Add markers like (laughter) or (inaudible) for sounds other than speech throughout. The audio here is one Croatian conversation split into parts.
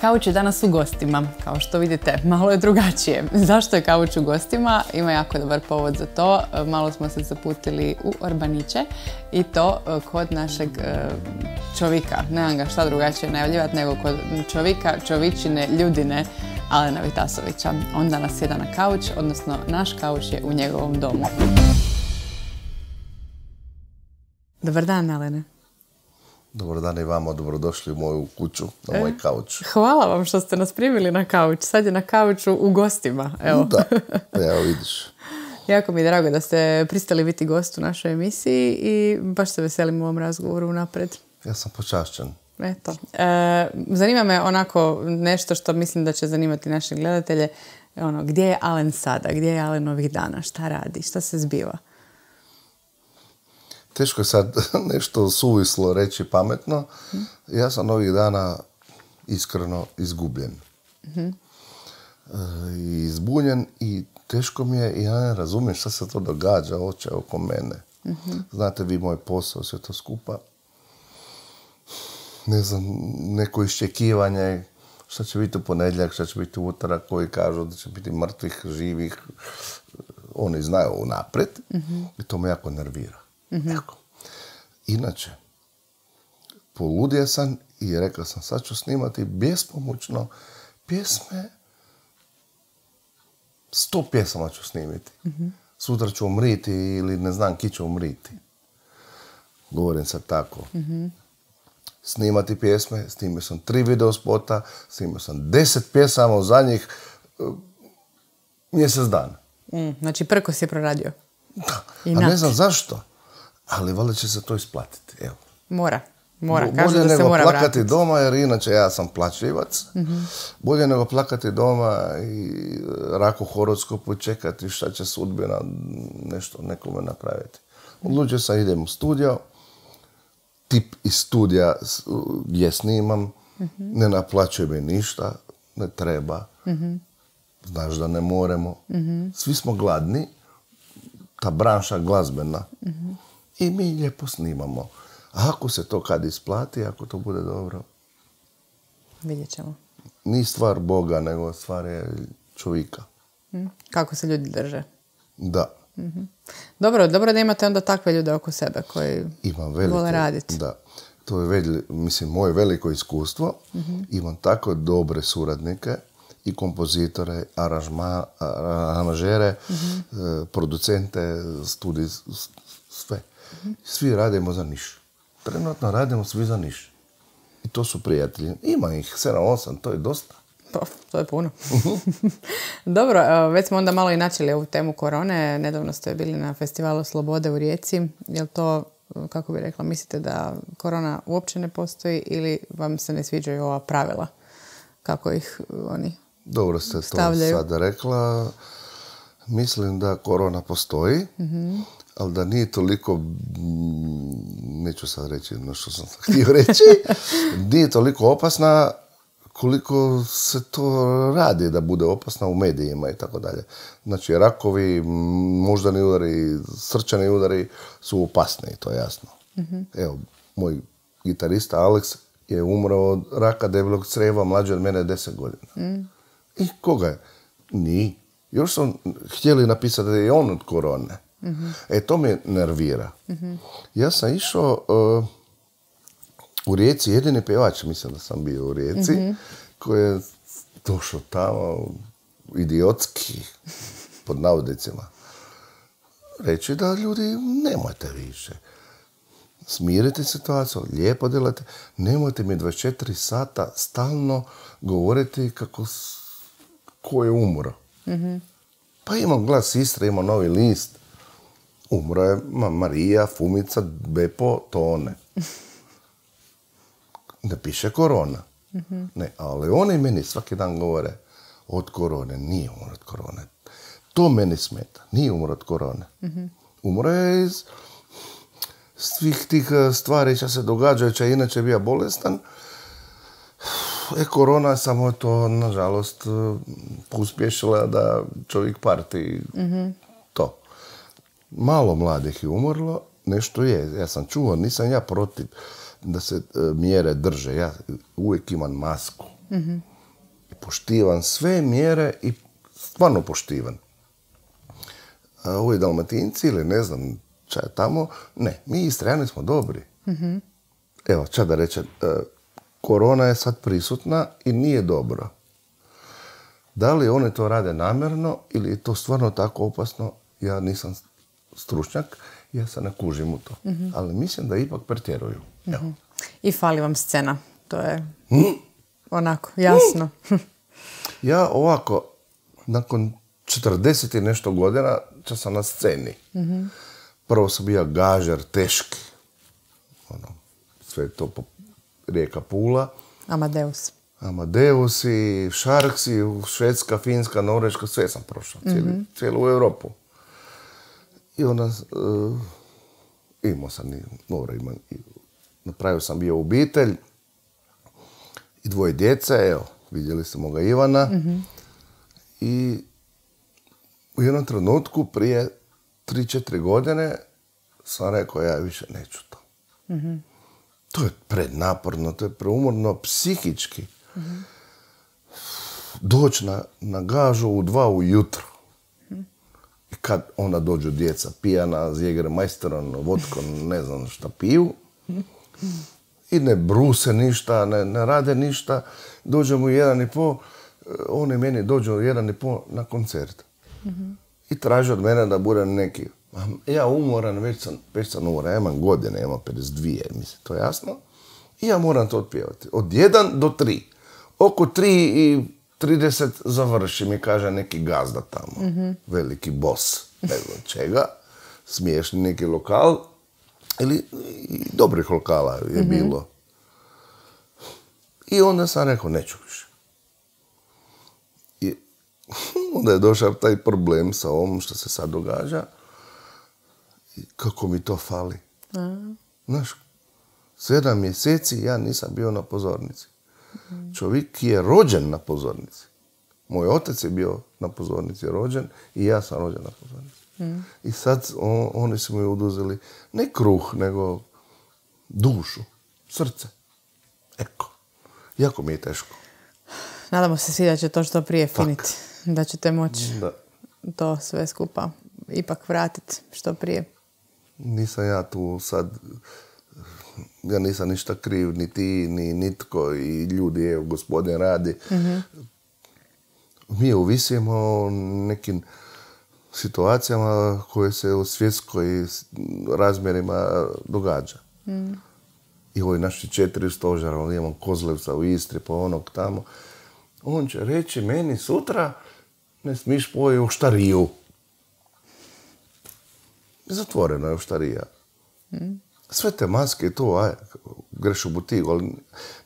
Kauč je danas u gostima, kao što vidite, malo je drugačije. (laughs) Zašto je Kauč u gostima? Ima jako dobar povod za to. Malo smo se zaputili u Orbaniće i to e, kod našeg e, čovika. Nemam ga šta drugačije najavljivati nego kod čovika, čovičine, ljudine Alena Vitasovića. On danas sjeda na kauč, odnosno naš kauč je u njegovom domu. Dobar dan, Alene. Dobar dan i vama, dobrodošli u moju kuću, na moj e, kauč. Hvala vam što ste nas primili na kauč. Sad je na kauču u gostima, evo. Da, (laughs) evo vidiš. jako mi je drago da ste pristali biti gost u našoj emisiji i baš se veselim u ovom razgovoru napred. Ja sam počašćen. Eto. E, zanima me onako nešto što mislim da će zanimati naše gledatelje. Ono, gdje je Alen sada? Gdje je Alen ovih dana? Šta radi? Šta se zbiva? Teško je sad (laughs) nešto suvislo reći pametno. Ja sam ovih dana iskreno izgubljen. E, I izbunjen i teško mi je i ja ne razumijem šta se to događa oče oko mene. Znate vi moj posao, sve to skupa. Ne znam, neko iščekivanje šta će biti u ponedjeljak, šta će biti u utorak, koji kažu da će biti mrtvih, živih. Oni znaju unaprijed i to me jako nervira. Mm Inače, poludio sam i rekao sam sad ću snimati bespomoćno pjesme. Sto pjesama ću snimiti. Sutra ću umriti ili ne znam ki će umriti. Govorim sad tako. Snimati pjesme, snimio sam tri video spota, snimio sam deset pjesama u zadnjih uh, mjesec dana. Mm, znači prko si je proradio. Da, a ne znam zašto ali valjda će se to isplatiti. Evo. Mora. Mora, Kažu da se mora plakati doma, jer inače ja sam plaćivac. Bolje nego plakati doma i rako horoskopu čekati šta će sudbina nešto nekome napraviti. Odlučio sam idem u studio, tip iz studija gdje snimam, ne naplaćuje mi ništa, ne treba. Znaš da ne moremo. Svi smo gladni, ta branša glazbena i mi lijepo snimamo. ako se to kad isplati, ako to bude dobro. Vidjet ćemo. Ni stvar Boga, nego stvar je čovjeka. Hm? Kako se ljudi drže. Da. Mhm. Dobro, dobro da imate onda takve ljude oko sebe koji Imam veliko, vole raditi. Da. To je, mislim, moje veliko iskustvo. Mhm. Imam tako dobre suradnike i kompozitore, aranžere, mhm. eh, producente, studij. Svi radimo za niš. Trenutno radimo svi za niš. I to su prijatelji. Ima ih 7-8, to je dosta. To, to je puno. (laughs) Dobro, već smo onda malo i načeli ovu temu korone. Nedavno ste bili na festivalu Slobode u Rijeci. Je li to, kako bi rekla, mislite da korona uopće ne postoji ili vam se ne sviđaju ova pravila? Kako ih oni Dobro ste to sada rekla. Mislim da korona postoji. mm ali da nije toliko, neću sad reći ono što sam (laughs) htio reći, nije toliko opasna koliko se to radi da bude opasna u medijima i tako dalje. Znači, rakovi, moždani udari, srčani udari su opasni, to je jasno. Mhm. Evo, moj gitarista Alex je umro od raka debelog creva, mlađe od mene deset godina. Mm. I koga je? Ni. Još su htjeli napisati da je on od korone. E, to me nervira. Ja sam išao uh, u Rijeci, jedini pevač, mislim da sam bio u Rijeci, koji je došao tamo idiotski, pod navodnicima, reći da ljudi nemojte više. Smirite situaciju, lijepo delate, nemojte mi 24 sata stalno govoriti kako ko je umro. Pa imam glas Istra, imam novi list, Umro je Marija, Fumica, Bepo, Tone. Ne piše korona. Ne, ali oni meni svaki dan govore od korone. Nije umro od korone. To meni smeta. Nije umro od korone. Umro je iz svih tih e, stvari što se događaju, će inače bio bolestan. E, korona samo to, nažalost, e, uspješila da čovjek parti malo mladih je umrlo, nešto je. Ja sam čuo, nisam ja protiv da se e, mjere drže. Ja uvijek imam masku. I poštivan sve mjere i stvarno poštivan. A ovi dalmatinci ili ne znam ča je tamo, ne, mi Istrijani smo dobri. Evo, ča da reče, e, korona je sad prisutna i nije dobro. Da li oni to rade namjerno ili je to stvarno tako opasno, ja nisam stručnjak, ja se ne kužim u to. Ali mislim da ipak pretjeruju. Evo. I fali vam scena. To je hm? onako, jasno. ja ovako, nakon 40 i nešto godina, ča sam na sceni. Prvo sam bio gažer, teški. Ono, sve to po rijeka Pula. Amadeus. Amadeus i Sharks i Švedska, Finska, Norveška, sve sam prošao. Cijelu Europu. I onda uh, imao sam i, dobro, imam, napravio sam bio obitelj i dvoje djece, evo, vidjeli smo ga Ivana. I u jednom trenutku prije 3-4 godine sam rekao ja više neću to. To je prednaporno, to je preumorno psihički. Doći na, na gažu u dva ujutro. Kad onda dođu djeca pijana, s majsterom, vodkom, ne znam šta piju. I ne bruse ništa, ne, ne rade ništa. Dođemo jedan i po, eh, oni meni dođu jedan i po na koncert. I traže od mene da budem neki. Ja umoran, već sam, već sam umoran, ja imam godine, imam 52, mislim, to je jasno. I ja moram to otpjevati. Od 1 do 3. Oko 3 i 30 završim i kaže neki gazda tamo. Veliki bos. Ne znam čega. Smiješni neki lokal. Ili dobrih lokala je bilo. I onda sam rekao, neću više. I (laughs) onda je došao taj problem sa ovom što se sad događa. I kako mi to fali. Znaš, sedam mjeseci ja nisam bio na pozornici. Čovjek je rođen na pozornici. Moj otac je bio na pozornici rođen i ja sam rođen na pozornici. I sad oni su mi oduzeli ne kruh, nego dušu, srce. Eko. Jako mi je teško. Nadamo se svi da će to što prije finiti. Da ćete moći to sve skupa ipak vratiti što prije. Nisam ja tu sad ja nisam ništa kriv, ni ti, ni nitko i ljudi, evo, gospodin radi. Mi uvisimo o nekim situacijama koje se u svjetskoj razmjerima događa. I ovi naši četiri stožara, on imamo Kozlevca u Istri, pa onog tamo. On će reći meni sutra ne smiš poje u štariju. Zatvoreno je u štarija. Sve te maske i to, aj, greš u butigu, ali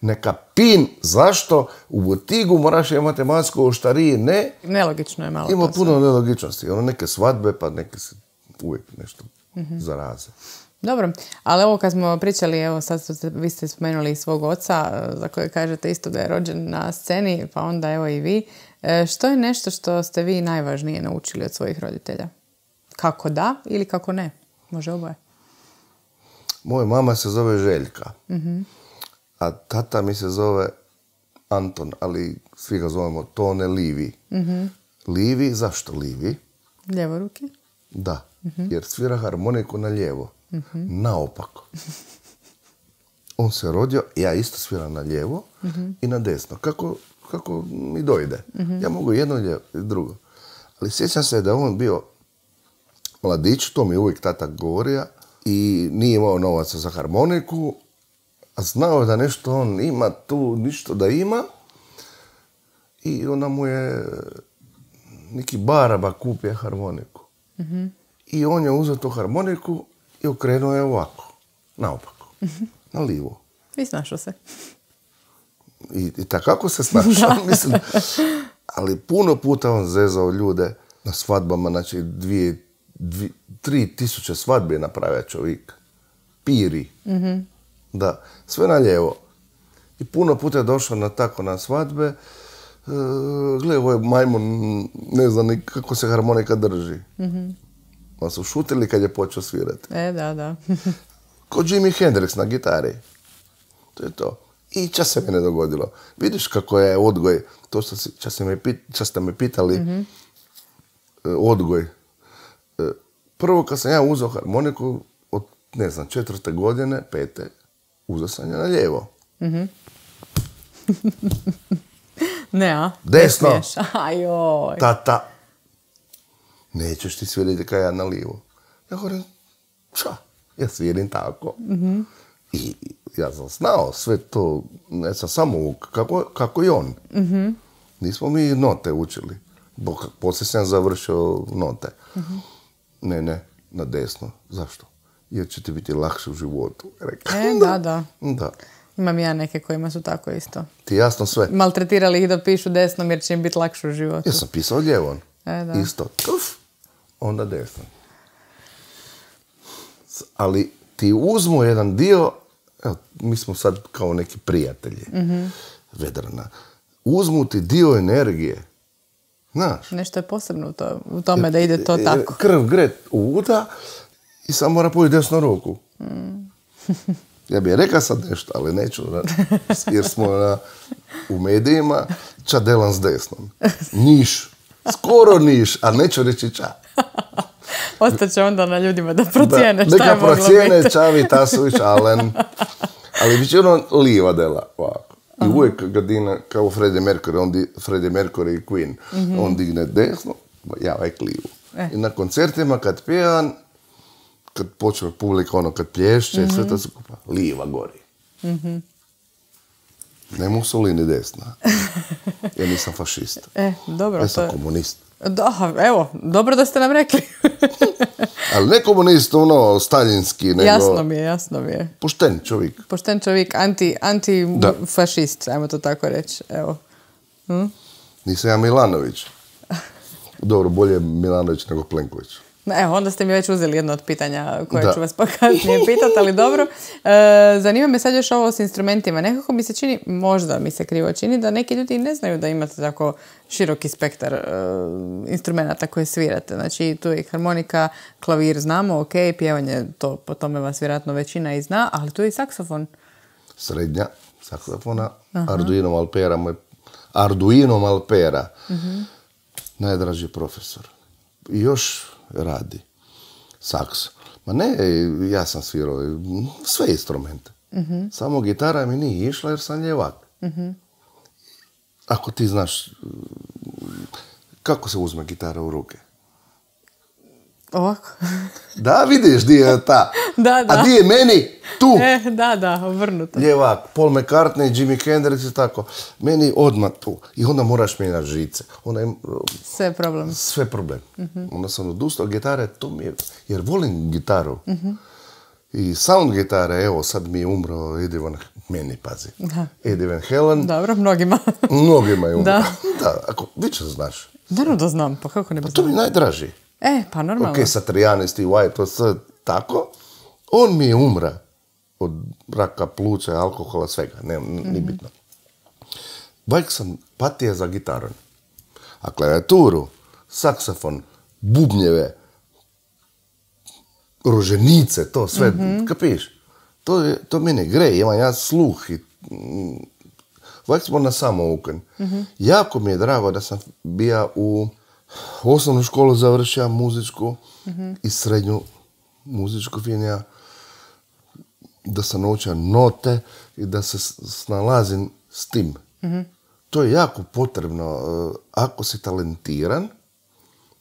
neka pin zašto u butigu moraš imati masku, u štariji ne. Nelogično je malo. Ima puno nelogičnosti. Ono neke svadbe, pa neke se uvijek nešto zaraze. Dobro, ali ovo kad smo pričali, evo sad ste, vi ste spomenuli svog oca, za koje kažete isto da je rođen na sceni, pa onda evo i vi. E, što je nešto što ste vi najvažnije naučili od svojih roditelja? Kako da ili kako ne? Može oboje. Moja mama se zove Željka, a tata mi se zove Anton, ali svi ga zovemo Tone Livi. Livi, zašto Livi? Ljevoruki? Da, jer svira harmoniku na lijevo, naopako. On se rodio, ja isto sviram na lijevo i na desno, kako, kako mi dojde. Ja mogu jedno i drugo. Ali sjećam se da on bio mladić, to mi uvijek tata govorio, i nije imao novaca za harmoniku, a znao da nešto on ima tu, ništo da ima. I onda mu je neki baraba kupio harmoniku. I on je uzeo tu harmoniku i okrenuo je ovako, naopako, na livo. I snašao se. I, i takako se snašao, (laughs) mislim. Ali puno puta on zezao ljude na svadbama, znači dvije, dvije tri tisuće svadbe napravio čovjek. Piri. Da, sve na lijevo. I puno puta je došao na tako na svadbe. E, gle, ovo je majmun, ne znam ni kako se harmonika drži. mm Pa su šutili kad je počeo svirati. E, da, da. (laughs) Ko Jimi Hendrix na gitari. To je to. I čas se mene dogodilo. Vidiš kako je odgoj, to što, si, me, ste me pitali, mhm. e, odgoj. E, prvo kad sam ja uzeo harmoniku, od, ne znam, četvrte godine, pete, uzeo sam je na lijevo. mm (laughs) ne, a? Desno. Ajoj. (laughs) Tata, nećeš ti svirati kaj ja na lijevo. Ja govorim, ša, ja svirim tako. mm I ja sam znao sve to, ne sam samo kako, kako i on. mm Nismo mi note učili. Poslije sam završio note. mm Ne, ne, na desno. Zašto? Jer će ti biti lakše u životu. Rekao, e, da, (laughs) da. Da. Imam ja neke kojima su tako isto. Ti jasno sve. Maltretirali ih da pišu desnom jer će im biti lakše u životu. Ja sam pisao lijevom. E, da. Isto. Tuf, onda desno. Ali ti uzmu jedan dio, evo, mi smo sad kao neki prijatelji, mm Vedrana, uzmu ti dio energije, znaš. Nešto je posebno u, to, u tome da ide to tako. Krv gre uda i samo mora pojeti desnu ruku. Mm. ja bih rekao sad nešto, ali neću, jer smo na, u medijima ča delam s desnom. Niš, skoro niš, a neću reći ča. Ostaće onda na ljudima da procijene šta je moglo procijene Čavi, Alen. Ali bit će ono lijeva dela ovako. I uvijek Gadina, kao Freddie Mercury, on di, Freddie Mercury i Queen, mm on digne desno, ja uvijek lijevu. Eh. I na koncertima kad pijan, kad počne publika, ono kad plješće, mm sve to skupa, lijeva gori. Mm-hmm. Ne Mussolini desna. (laughs) Ja nisam fašist. E, dobro. Ja sam komunist. Da, evo, dobro da ste nam rekli. (laughs) Ali ne komunist, ono, staljinski, nego... Jasno mi je, jasno mi je. Pošten čovjek. Pošten čovjek, anti, anti-fašist, ajmo to tako reći, evo. Hm? Nisam ja Milanović. Dobro, bolje Milanović nego Plenković. Evo, onda ste mi već uzeli jedno od pitanja koje ću vas pokaznije pitati, ali dobro. (laughs) E, zanima me sad još ovo s instrumentima. Nekako mi se čini, možda mi se krivo čini, da neki ljudi ne znaju da imate tako široki spektar e, instrumenta koje svirate. Znači, tu je i harmonika, klavir znamo, ok, pjevanje, to po tome vas vjerojatno većina i zna, ali tu je i saksofon. Srednja saksofona, Arduino Malpera, moj Arduino Malpera, uh najdraži profesor. I još radi. Saks. Ma ne, ja sam svirao sve instrumente. Mhm. Samo gitara mi nije išla jer sam ljevak. Mhm. Ako ti znaš kako se uzme gitara u ruke. Ovako. da, vidiš di je ta. da, (laughs) da. A di je meni? Tu. E, da, da, obrnuto. Ljevak, Paul McCartney, Jimi Hendrix i tako. Meni odmah tu. I onda moraš mijenjati žice. Onda je, sve problem. Sve problem. Uh-huh. Onda sam odustao gitare, to mi je, jer volim gitaru. Mhm. I sound gitare, evo sad mi je umro Eddie Van meni pazi. Da. Eddie Van Halen. Dobro, mnogima. mnogima je (laughs) umro. Da. da, ako, vi će znaš. Naravno da znam, pa kako ne bi pa to mi najdraži. E, pa normalno. Ok, Satriani, Steve White, to sve tako. On mi je umra od raka pluća, alkohola, svega, ne, ni mhm. bitno. Bajk sam patija za gitarom. A klavijaturu, saksofon, bubnjeve, ruženice, to sve, mm kapiš? To, je, to mene gre, imam ja sluh i mm, smo na samouken. mm Jako mi je drago da sam bija u osnovnu školu završio muzičku i srednju muzičku finija da sam naučio note i da se snalazim s tim. To je jako potrebno. E, ako si talentiran,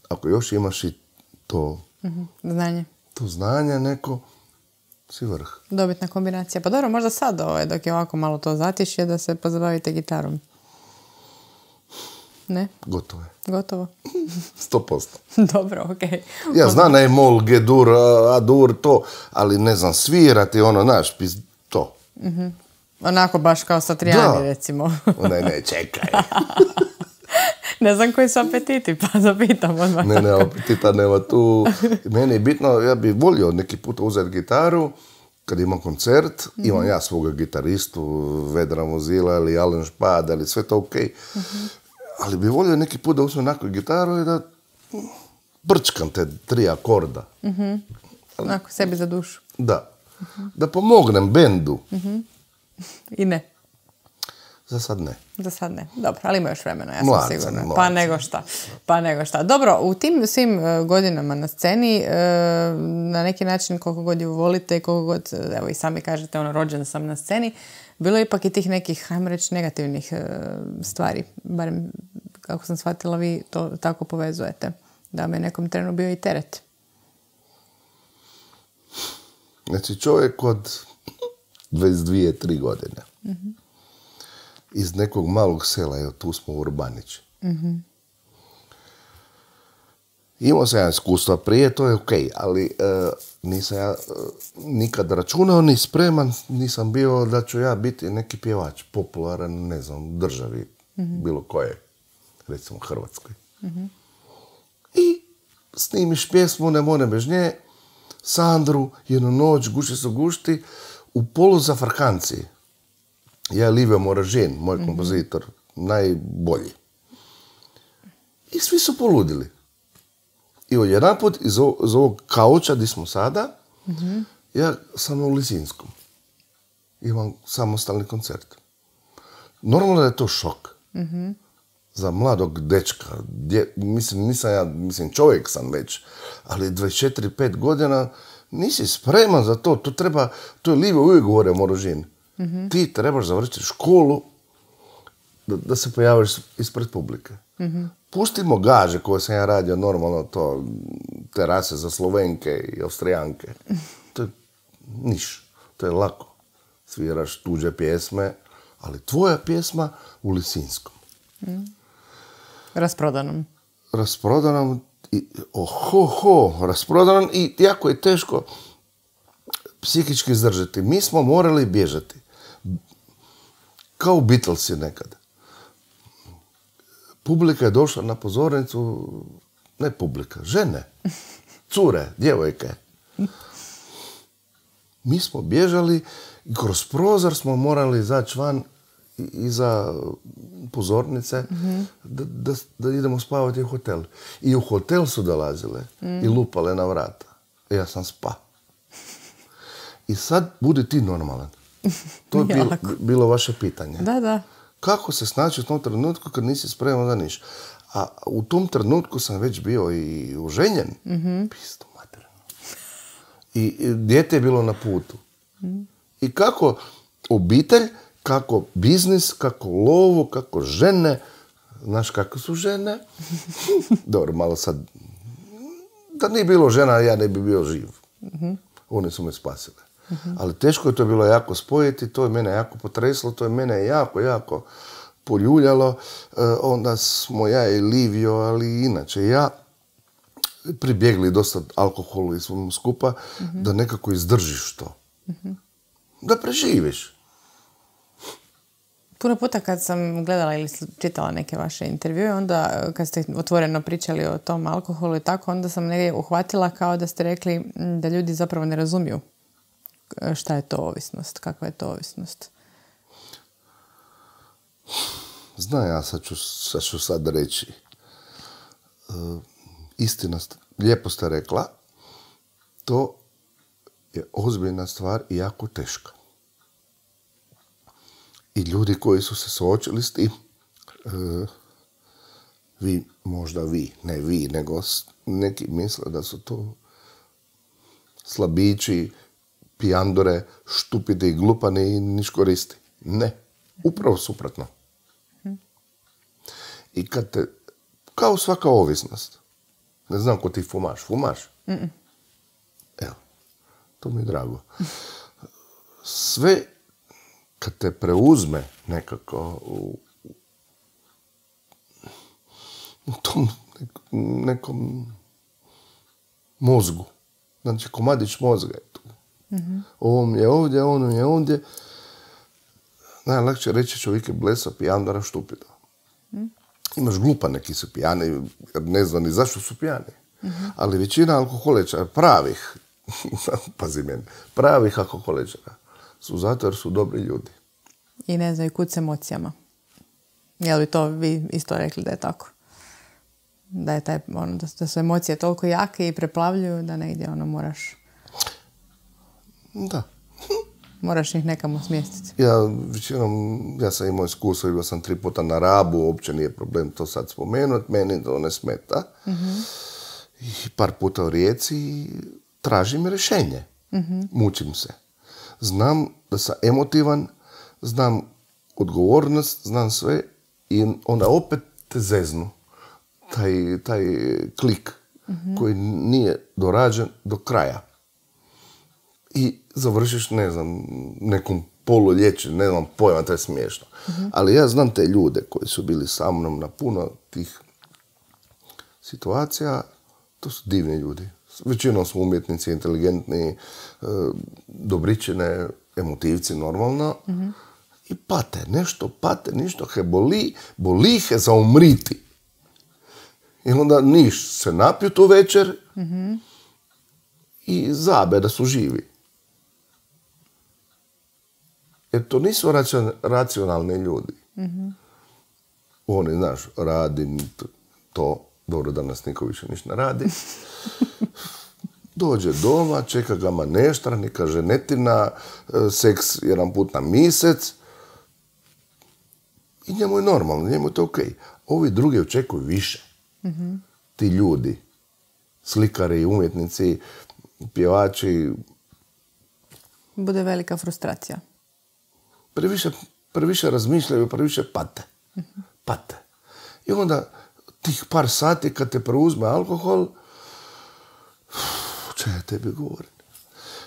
ako još imaš i to znanje. To znanje neko, si vrh. Dobitna kombinacija. Pa dobro, možda sad ovaj, dok je ovako malo to zatišje da se pozabavite gitarom. Ne? Gotovo je. Gotovo. (laughs) Sto posto. (laughs) Dobro, okej. Ja znam je mol, gedur, adur, to, ali ne znam svirati, ono, znaš, to. mm Onako baš kao Satrijani, recimo. (laughs) ne, ne, čekaj. ne znam koji su apetiti, pa zapitam odmah. ne, ne, apetita nema tu. Meni je bitno, ja bih volio neki put uzeti gitaru, kad imam koncert, mm imam ja svoga gitaristu, Vedra Mozila ili Alen Špad, ali sve to ok. mm ali bi volio neki put da uzmem onako gitaru i da brčkam te tri akorda. mm Onako, sebi za dušu. Da. Da pomognem bendu. I ne. Za sad ne. Za sad ne. Dobro, ali ima još vremena, ja sam sigurna. Pa nego šta. Pa nego šta. Dobro, u tim svim e, godinama na sceni, e, na neki način koliko god ju volite, koliko god, e, evo i sami kažete, ono, rođen sam na sceni, bilo je ipak i tih nekih, hajmo reći, negativnih stvari. Barem, kako sam shvatila, vi to tako povezujete. Da me nekom trenu bio i teret. Znači, čovjek od 22-3 godine. mm iz nekog malog sela, evo tu smo u Urbanić. mm Imao sam ja iskustva prije, to je ok, ali e, nisam ja e, nikad računao ni spreman, nisam bio da ću ja biti neki pjevač, popularan, ne znam, državi, bilo koje, recimo Hrvatskoj. I snimiš pjesmu, ne more bez nje, Sandru, jednu noć, guši se gušti, u polu za Farkanciji ja Livio Moražin, moj mm kompozitor, najbolji. I svi su poludili. I jedan put iz, ovog kauča gdje smo sada, ja sam u Lisinskom. Imam samostalni koncert. Normalno je to šok. Za mladog dečka. mislim, nisam ja, mislim, čovjek sam već, ali 24-5 godina nisi spreman za to. To treba, to je Livio uvijek govorio Morožin mm Ti trebaš završiti školu da, da se pojaviš ispred publike. Mm Pustimo gaže koje sam ja radio normalno to terase za Slovenke i Austrijanke. To je niš. To je lako. Sviraš tuđe pjesme, ali tvoja pjesma u Lisinskom. Mm. Rasprodanom. Rasprodanom i oho, ho, rasprodanom i jako je teško psihički izdržati. Mi smo morali bježati kao u Beatlesi nekad. Publika je došla na pozornicu, ne publika, žene, (laughs) cure, djevojke. Mi smo bježali i kroz prozor smo morali izaći van iza pozornice da, da, idemo spavati u hotel. I u hotel su dolazile i lupale na vrata. E, ja sam spa. I sad budi ti normalan. To je (laughs) bilo, bilo vaše pitanje. Da, da. Kako se snaći u tom trenutku kad nisi spreman da niš? A u tom trenutku sam već bio i uženjen. Mm-hmm. Pisto materijalno. I dijete je bilo na putu. I kako obitelj, kako biznis, kako lovo, kako žene. Znaš kako su žene? (laughs) Dobro, malo sad... Da nije bilo žena, ja ne bi bio živ. mm One su me spasile. Ali teško je to bilo jako spojiti, to je mene jako potreslo, to je mene jako, jako poljuljalo. E, onda smo ja i Livio, ali inače ja pribjegli dosta alkoholu i svom skupa da nekako izdržiš to. Da preživiš. Puno puta kad sam gledala ili čitala neke vaše intervjue, onda kad ste otvoreno pričali o tom alkoholu i tako, onda sam negdje uhvatila kao da ste rekli da ljudi zapravo ne razumiju šta je to ovisnost, kakva je to ovisnost? Zna, ja sad ću, sad ću sad reći. E, istina, lijepo ste rekla, to je ozbiljna stvar i jako teška. I ljudi koji su se suočili s tim, e, vi, možda vi, ne vi, nego neki misle da su to slabići, pijandore, štupide i glupani i niš koristi. Ne. Upravo suprotno. I kad te, kao svaka ovisnost, ne znam ko ti fumaš, fumaš? Evo, to mi je drago. Sve kad te preuzme nekako u, u tom nekom mozgu, znači komadić mozga je tu. Mm-hmm. Je ovdje, ono je ondje. Najlakše reći čovjek je blesav, pijan, štupido. Mm. Imaš glupa neki su pijani, ne znam ni zašto su pijani. Mm-hmm. Ali većina alkoholičara, pravih, (laughs) pazi meni, pravih alkoholičara su zato jer su dobri ljudi. I ne znaju kud s emocijama. Jel bi to vi isto rekli da je tako? Da je taj, ono, da su emocije toliko jake i preplavljuju da negdje ono moraš da. (laughs) Moraš ih nekamo smjestiti. Ja, većinom, ja sam imao iskustvo, bio sam tri puta na rabu, uopće nije problem to sad spomenuti, meni to ne smeta. I par puta u rijeci tražim rješenje. Mučim se. Znam da sam emotivan, znam odgovornost, znam sve i onda opet te zeznu. Taj, taj klik koji nije dorađen do kraja. I završiš, ne znam, nekom polu ne znam pojma, to je smiješno. Ali ja znam te ljude koji su bili sa mnom na puno tih situacija, to su divni ljudi. Većinom su umjetnici, inteligentni, e, dobričine, emotivci normalno. I pate, nešto pate, nešto he boli, boli he za umriti. I onda niš se napiju tu večer i zabe da su živi. Jer to nisu racionalni ljudi. Oni, znaš, radi to, dobro da nas niko više ništa ne radi. (laughs) Dođe doma, čeka ga maneštra, kaže netina, e, seks jedan put na mjesec. I njemu je normalno, njemu je to ok. Ovi drugi očekuju više. Ti ljudi, slikari, umjetnici, pjevači. Bude velika frustracija. Previše, previše razmišljaju, previše pate. Pate. I onda tih par sati kad te preuzme alkohol, (sighs) če ja tebi govorim?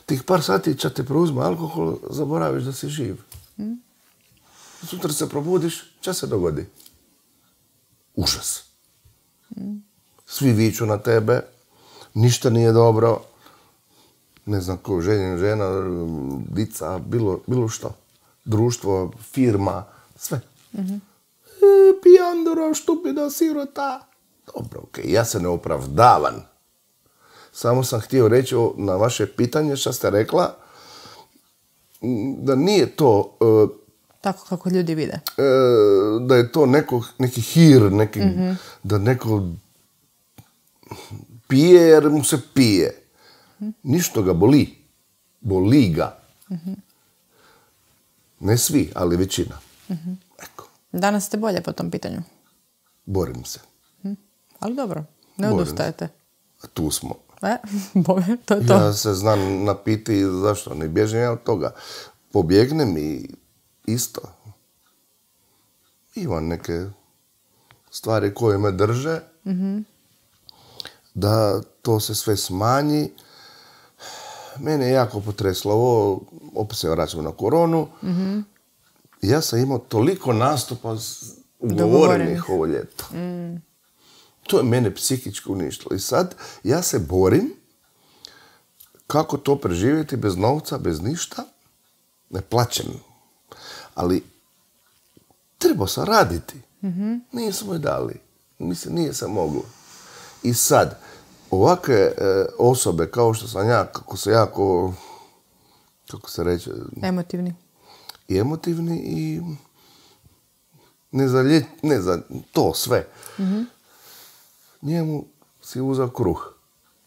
Tih par sati kad te preuzme alkohol, zaboraviš da si živ. Sutra se probudiš, če se dogodi? Užas. Svi viču na tebe, ništa nije dobro, ne znam ko, ženjen, žena, dica, bilo, bilo što. Društvo, firma, sve. Mm-hmm. E, pijandora, štupida, sirota. Dobro, ok, ja se ne opravdavam. Samo sam htio reći na vaše pitanje što ste rekla, da nije to e, tako kako ljudi vide. E, da je to neko, neki hir, neki, mhm. da neko pije jer mu se pije. Ništo ga boli. Boli ga. Ne svi, ali većina. Eko. Danas ste bolje po tom pitanju? Borim se. Mhm. Ali dobro, ne odustajete. Tu smo. E, (laughs) to je to. Ja se znam napiti zašto, ne bježim ja od toga. Pobjegnem i isto. Imam neke stvari koje me drže. Da to se sve smanji. Mene je jako potreslo ovo, opet se vraćamo na koronu. Ja sam imao toliko nastupa ugovorenih ovo ljeto. Mm. To je mene psihički uništilo. I sad ja se borim kako to preživjeti bez novca, bez ništa. Ne plaćem ali trebao sam raditi. Mm-hmm. Nismo je dali. Mislim, nije se moglo. I sad, ovakve e, osobe kao što sam ja, kako se jako, kako se reče... Emotivni. I emotivni i ne za, ne za to sve. Mm-hmm. Njemu si uzao kruh.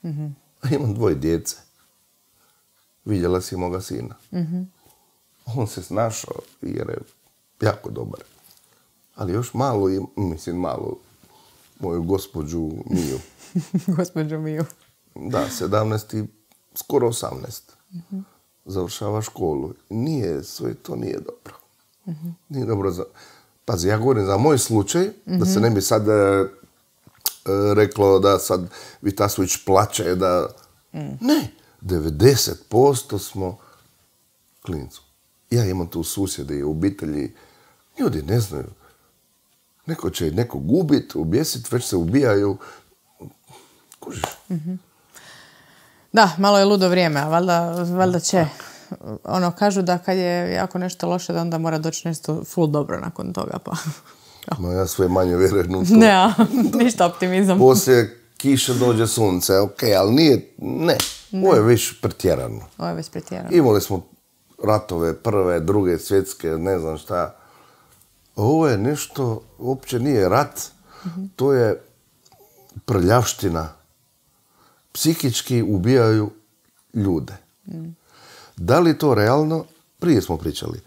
Mm-hmm. A imam dvoje djece. Vidjela si moga sina. Mm-hmm on se snašao jer je jako dobar. Ali još malo, mislim malo, moju gospođu Miju. (laughs) gospođu Miju. Da, 17 i skoro 18. uh Završava školu. Nije, sve to nije dobro. uh Nije dobro za... Pazi, ja govorim za moj slučaj, da se ne bi sad e, reklo da sad Vitasvić plaće, da... Mm. Ne, 90% smo klincu ja imam tu susjede i obitelji, ljudi ne znaju. Neko će neko gubit, ubjesit, već se ubijaju. Kužiš? Da, malo je ludo vrijeme, a valjda, valjda će. Ono, kažu da kad je jako nešto loše, da onda mora doći nešto full dobro nakon toga, pa... Ma ja sve manje vjerujem u to. Ne, (laughs) ništa optimizam. Poslije kiše dođe sunce, ok, ali nije, ne. ne. Ovo je već pretjerano. Ovo je već pretjerano. Imali smo ratove, prve, druge, svjetske, ne znam šta. Ovo je nešto, uopće nije rat, to je prljavština. Psihički ubijaju ljude. Da li to realno? prije smo pričali,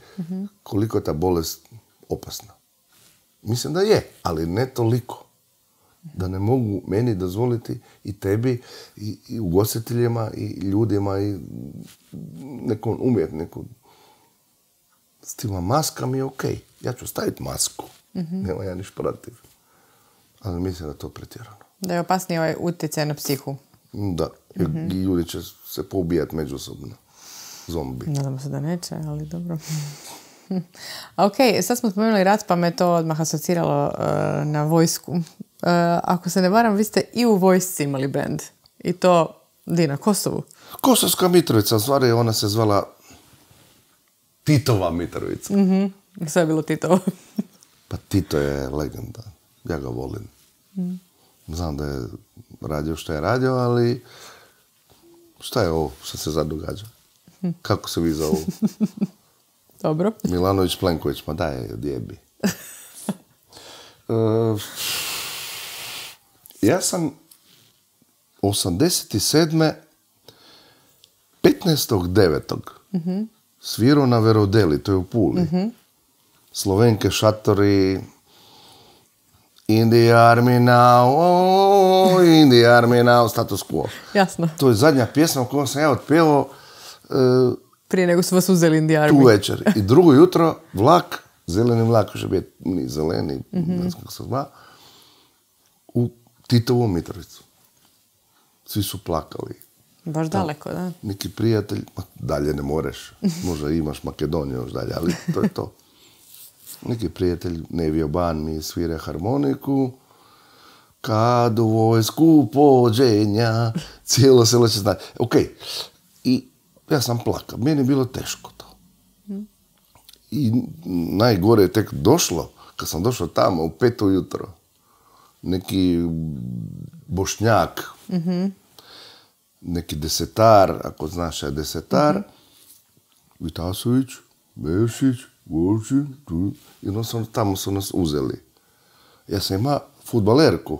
koliko je ta bolest opasna. Mislim da je, ali ne toliko. Da ne mogu meni dozvoliti i tebi, i, ugostiteljima, i ljudima, i nekom umjetniku. S tima maska mi je ok. Ja ću staviti masku. Nema ja niš protiv. Ali mislim da je to pretjerano. Da je opasniji ovaj utjecaj na psihu. Da, jer ljudi će se poubijati međusobno. Zombi. Nadamo se da neće, ali dobro. (laughs) Ok, sad smo spomenuli rat, pa me to odmah asociralo e, na vojsku. E, ako se ne varam, vi ste i u vojsci imali band. I to, di, na Kosovu? Kosovska Mitrovica, stvari ona se zvala Titova Mitrovica. Sve je bilo Titovo. (laughs) Pa Tito je legenda. Ja ga volim. Znam da je radio što je radio, ali šta je ovo što se sad događa? Kako se vi zovu? (laughs) Dobro. Milanović Plenković, ma daj, odjebi. (laughs) E, ja sam 87. 15.9. svirao na Verodeli, to je u Puli. Slovenke šatori, In the army now, oh, in the army now, status quo. Jasno. To je zadnja pjesma koju sam ja otpjevao e, Prije nego su vas uzeli in the tu army. večer. I drugo jutro vlak, zeleni vlak, još je ni zeleni, ne znam kako se zva, u Titovu Mitrovicu. Svi su plakali. Baš daleko, da. Neki prijatelj, ma dalje ne moreš, (laughs) možda imaš Makedoniju još dalje, ali to je to. Neki prijatelj Nevio Ban mi svira harmoniku, kad u vojsku pođenja, cijelo selo će znati. Ok, i ja sam plakao, meni je bilo teško to. I najgore je tek došlo, kad sam došao tamo u pet ujutro, neki bošnjak, neki desetar, ako znaš šta je desetar, Vitasović, Bešić, Golčić, tu. Jednostavno tamo su nas uzeli. Ja sam ima futbalerku.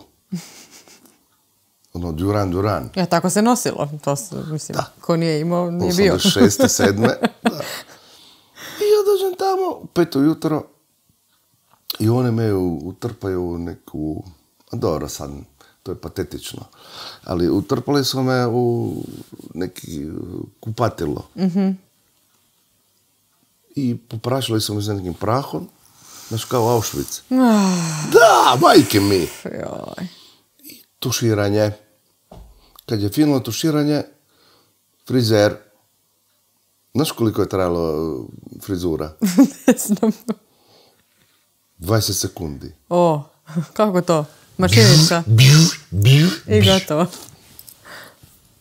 Ono, Duran Duran. Ja, tako se nosilo. To se, mislim, ko nije imao, nije bio. 86. 7. (laughs) Da. I ja dođem tamo, u pet ujutro, i one me utrpaju u neku, dobro sad, to je patetično, ali utrpali su me u neki kupatilo. I poprašili su me za nekim prahom, znaš kao Auschwitz. Da, majke mi! Joj. tuširanje. Kad je finalo tuširanje, frizer, znaš koliko je trajalo uh, frizura? (laughs) ne znam. 20 sekundi. O, (laughs) kako to? Mašinica. I gotovo.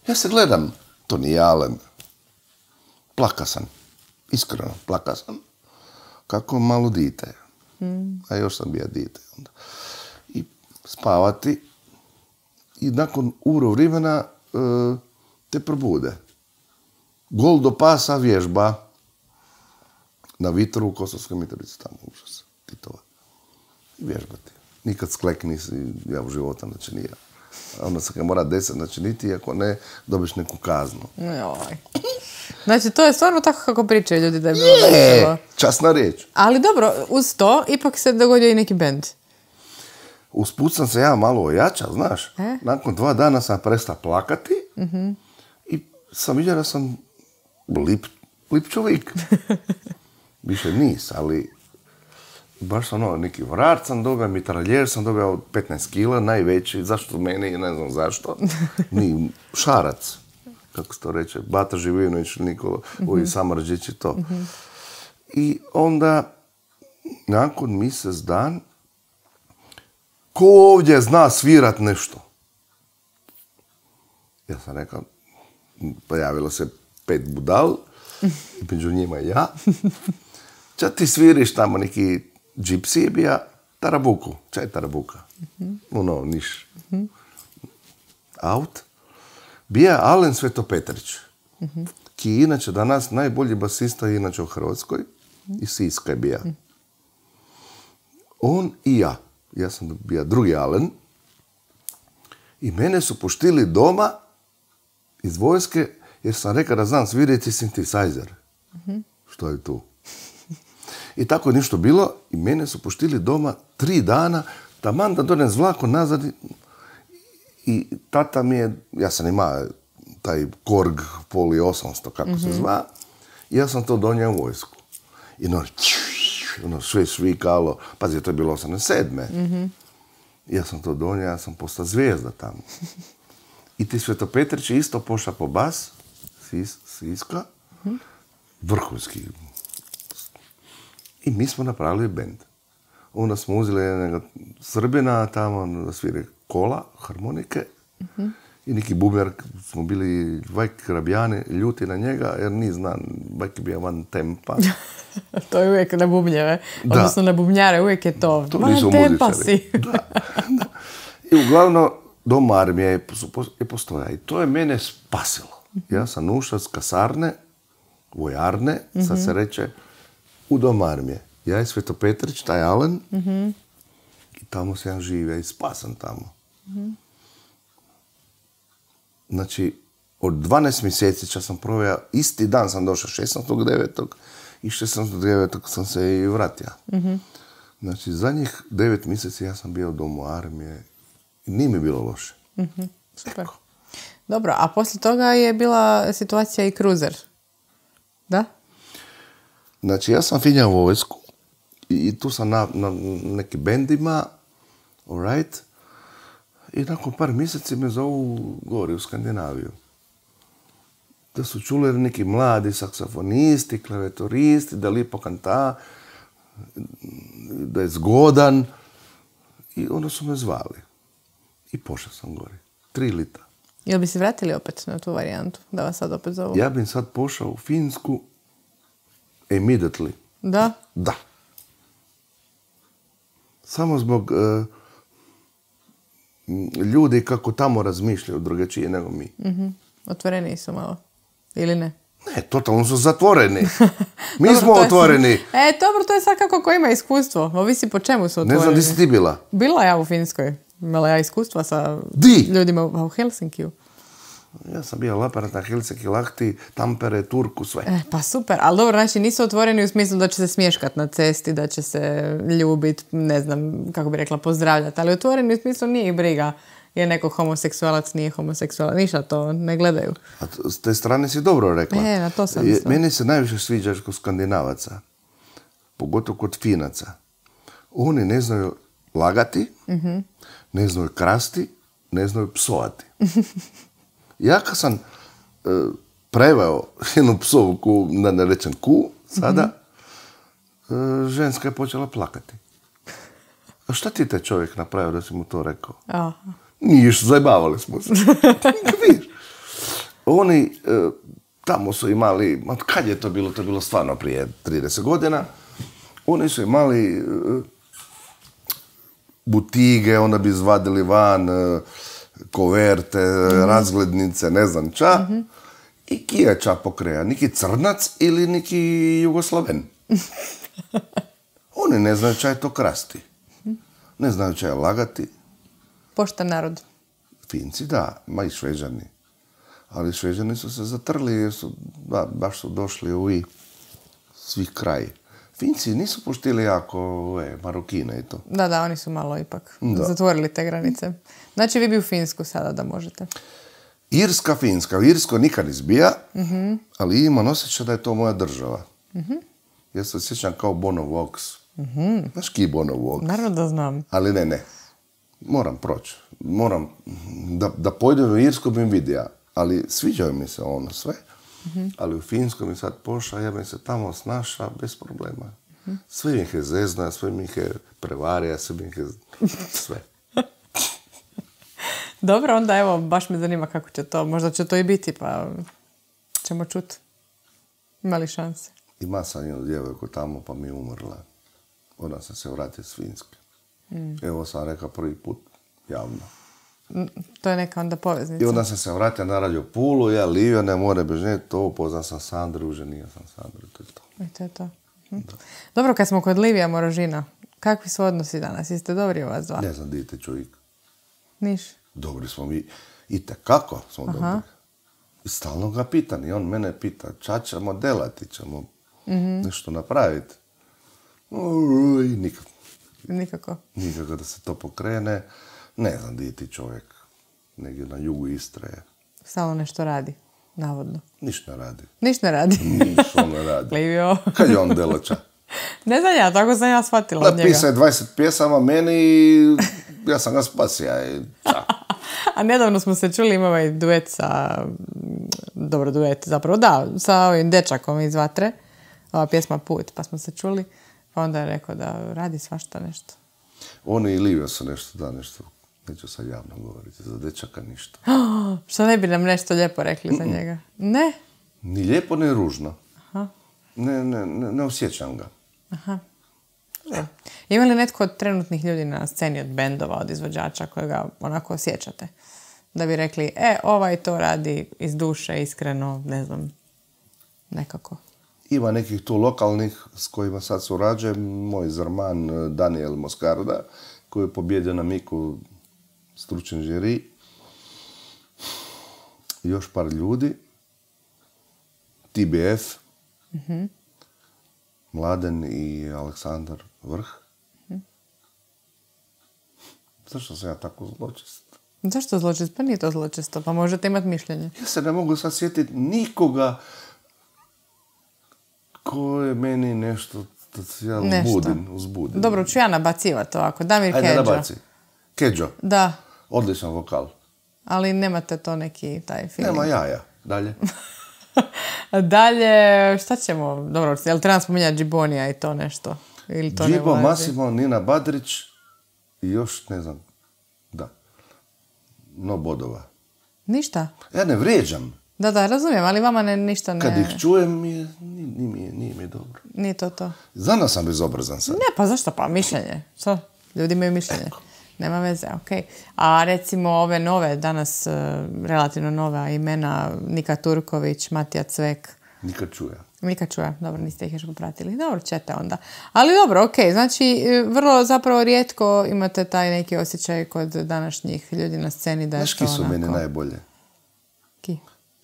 Ja se gledam, to nije Alen. Plaka sam, iskreno, plaka sam. Kako malo dite. A još sam bija dite. Onda. I spavati. I nakon uro vremena e, te probude. Gol do pasa vježba. Na vitru u Kosovskoj Mitrovici, tamo užas. Titova. I vježbati. Nikad sklek nisi ja u života, znači nije. Onda se ga mora deset načiniti, ako ne, dobiš neku kaznu. Joj. Znači, to je stvarno tako kako pričaju ljudi da je bilo E, veselo. časna riječ. Ali dobro, uz to ipak se dogodio i neki bend. Usput sam se ja malo ojačao, znaš. E? Nakon dva dana sam prestao plakati i sam vidio da sam lip, lip čovjek. (laughs) Više nis, ali baš ono, neki vrat sam dobio, mitraljer sam dobio od 15 kila, najveći, zašto meni, ne znam zašto. (laughs) Ni šarac, kako se to reče, Bata Živinović, Nikola, ovi Samrđić i to. I onda, nakon mjesec dan, ko ovdje zna svirat nešto? Ja sam rekao, pojavilo se pet budal, (laughs) među njima ja. Ča ti sviriš tamo neki džipsi je bija tarabuku. Ča je tarabuka? Ono, niš. Aut. Bija Alen Svetopetrić. Ki je inače danas najbolji basista inače u Hrvatskoj. I Siska je bija. On i ja. Ja sam bija drugi Alen. I mene su poštili doma iz vojske jer sam rekao da znam svirati synthesizer. što je tu? I tako je nešto bilo i mene su puštili doma tri dana, taman da donem vlako nazad i tata mi je, ja sam ima taj Korg Poli 800, kako se mhm. zva, i ja sam to donio u vojsku. I ono, ono sve švikalo, pazi, to je bilo 87. mm Ja sam to donio, ja sam postao zvijezda tamo. I ti Svetopetrić isto pošla po bas, Siska, mm vrhunski. I mi smo napravili bend. Onda smo uzeli jednog Srbina tamo da svire kola, harmonike. I neki buber smo bili vajk rabijani, ljuti na njega, jer ni znan, vajk je bio van tempa. (laughs) to je uvijek na bubnjeve, odnosno na bubnjare, uvijek je to. to van tempa si. (laughs) da, I uglavnom, dom armije je, je postoja. I to je mene spasilo. Ja sam ušao s kasarne, vojarne, sad se reče, u dom armije. Ja i Sveto Petrić, taj Alen, i tamo sam ja živio i spasan tamo. Znači, od 12 mjeseci čas sam proveo, isti dan sam došao, 16.9. i 16.9. sam se i vratio. Znači, zadnjih 9 mjeseci ja sam bio u domu armije i nije mi bilo loše. Super. Dobro, a poslije toga je bila situacija i kruzer. Da? Znači, ja sam finjao vojsku i tu sam na, na nekim bendima, alright, i nakon par mjeseci me zovu gori u Skandinaviju. Da su čuli neki mladi saksofonisti, klavetoristi, da lipo kanta, da je zgodan. I onda su me zvali. I pošao sam gori. Tri lita. Jel bi se vratili opet na tu varijantu? Da vas sad opet zovu? Ja bih sad pošao u Finsku immediately. Da? Da. Samo zbog uh, ljudi kako tamo razmišljaju drugačije nego mi. Mm-hmm. Otvoreni su malo. Ili ne? Ne, totalno su zatvoreni. (laughs) Mi smo otvoreni. E, dobro, to je sad kako ko ima iskustvo. Ovisi po čemu su otvoreni. Ne znam, di si ti bila? Bila ja u Finskoj. Imala ja iskustva sa ljudima u Helsinkiju. Ja sam bio laparat na Helsinki, Lahti, Tampere, Turku, sve. E, pa super, ali dobro, znači nisu otvoreni u smislu da će se smješkat na cesti, da će se ljubit, ne znam, kako bi rekla, pozdravljati, ali otvoreni u smislu nije ih briga je neko homoseksualac, nije homoseksualac, ništa to ne gledaju. A s te strane si dobro rekla. E, na to sam Meni se najviše sviđa kod skandinavaca, pogotovo kod finaca. Oni ne znaju lagati, mhm. ne znaju krasti, ne znaju psovati. (laughs) Ja kad sam uh, preveo jednu psovku, da ne rečem ku, sada, mm ženska je počela plakati. A šta ti te čovjek napravio da si mu to rekao? Aha. Niješ, zajbavali smo se. Oni tamo su imali, kad je to bilo? To je bilo stvarno prije 30 godina. Oni su imali butige, onda bi izvadili van koverte, razglednice, ne znam ča. I kije ča pokreja, neki crnac ili neki jugoslaven. (laughs) Oni ne znaju ča je to krasti. Ne znaju ča je lagati. Pošta narod. Finci da, ma i šveđani. Ali šveđani su se zatrli jer su, baš su došli u i svih kraj. Finci nisu puštili jako ove, Marokine i to. Da, da, oni su malo ipak zatvorili te granice. Znači vi bi u Finsku sada da možete. Irska, Finska. U Irsko nikad izbija, uh ali imam osjećaj da je to moja država. uh Ja se osjećam kao Bono Vox. uh Znaš ki Bono Vox? Naravno da znam. Ali ne, ne. Moram proći. Moram, da, da pojdem u Irsku bi vidio. Ali sviđaju mi se ono sve. Ali u Finsku mi sad pošla, ja bi se tamo snaša bez problema. Sve ih je zezna, sve mi je prevarija, sve mi je sve. Dobro, onda evo, baš me zanima kako će to, možda će to i biti, pa ćemo čuti. Ima li šanse? Ima sam jednu djevojku tamo, pa mi je umrla. Onda sam se vratio s Finske. Mm. Evo sam rekao prvi put javno. To je neka onda poveznica. I onda sam se vratio na radio Pulu, ja Livio, ne more bez to upoznam sam Sandru, ženio sam Sandru, to je to. I to je to. Mhm. Dobro, kad smo kod Livija Morožina, kakvi su odnosi danas? Jeste dobri u vas dva? Ne znam, dite čovjek. Niš? Dobri smo mi. I kako smo Aha. dobri. I stalno ga pitan i on mene pita, ča ćemo delati, ćemo... nešto napraviti. I nikako. Nikako. Nikako da se to pokrene. Ne znam di je ti čovjek. Negdje na jugu Istre. Samo nešto radi, navodno. Ništa ne radi. Ništa ne radi. Ništa ne radi. Livio. Kad je on delača? ne znam ja, tako sam ja shvatila od njega. Napisao je 20 pjesama meni i ja sam ga spasio. I A nedavno smo se čuli, ima ovaj duet sa, dobro duet zapravo, da, sa ovim dečakom iz Vatre, ova pjesma Put, pa smo se čuli, pa onda je rekao da radi svašta nešto. Oni i Livio su nešto, da, nešto, neću sad javno govoriti, za dečaka ništa. (gasps) Što ne bi nam nešto lijepo rekli za njega? Ne? Ni lijepo, ni ružno. Aha. Ne, ne, ne, ne osjećam ga. Aha. Ima li netko od trenutnih ljudi na sceni, od bendova, od izvođača kojega onako osjećate? Da bi rekli, e, ovaj to radi iz duše, iskreno, ne znam, nekako. Ima nekih tu lokalnih s kojima sad surađujem. Moj zarman eh, Daniel Moskarda, koji je pobjedio na Miku stručni žiri. Još par ljudi. TBF. mm Mladen i Aleksandar Vrh. Zašto sam ja tako zločest? Zašto zločest? Pa nije to zločesto, pa možete imati mišljenje. Ja se ne mogu sad sjetiti nikoga ko je meni nešto da se ja uzbudim, uzbudim. Dobro, ću ja nabacivati ovako. Damir Ajde, Keđo. nabaci. Keđo. Da. Odličan vokal. Ali nemate to neki taj film. Nema jaja. Dalje. (laughs) Dalje, šta ćemo? Dobro, jel treba spominjati Džibonija i to nešto? Ili to Džibo, Masimo, Nina Badrić i još, ne znam. No bodova. Ništa? Ja ne vrijeđam. Da, da, razumijem, ali vama ne, ništa ne... Kad ih čujem, nije, nije, nije, mi dobro. Nije to to. Znam sam bezobrazan sad. Ne, pa zašto? Pa mišljenje. Što? Ljudi imaju mišljenje. Nema veze, ok. A recimo ove nove, danas uh, relativno nova imena, Nika Turković, Matija Cvek. Nika Čuja. Nika Čuja, dobro, niste ih još popratili. Dobro, ćete onda. Ali dobro, ok, znači e, vrlo zapravo rijetko imate taj neki osjećaj kod današnjih ljudi na sceni da je Znaš ki su meni najbolje? Ki?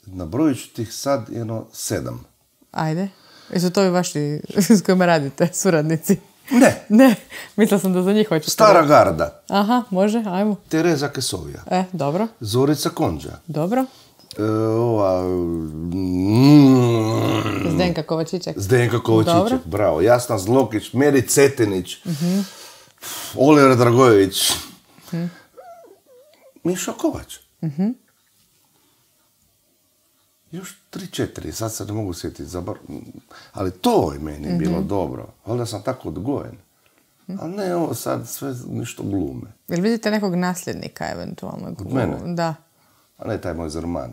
Nabrojit ću tih sad jedno sedam. Ajde. Jesu to i vaši s kojima radite, suradnici? Ne. (laughs) Ne, mislila sam da za njih hoćete. Stara garda. Aha, može, ajmo. Tereza Kesovija. E, dobro. Zorica Konđa. Dobro. Ova... Mm, Zdenka Kovačićek. Zdenka Kovačićek, bravo. Jasna Zlokić, Meri Cetinić, uh Oliver Dragojević, uh Mišo Kovač. uh još tri, četiri, sad se ne mogu sjetiti, zabar... ali to je meni bilo dobro. Valjda sam tako odgojen. A ne ovo sad sve ništo glume. Jel vidite nekog nasljednika eventualno? Od mene? Da. A ne taj moj zarman.